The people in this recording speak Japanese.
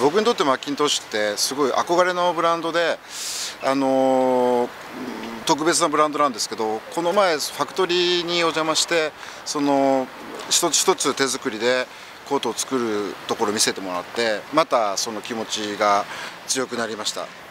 僕にとってマッキントッシュってすごい憧れのブランドで、あのー、特別なブランドなんですけどこの前ファクトリーにお邪魔してその一つ一つ手作りでコートを作るところ見せてもらってまたその気持ちが強くなりました。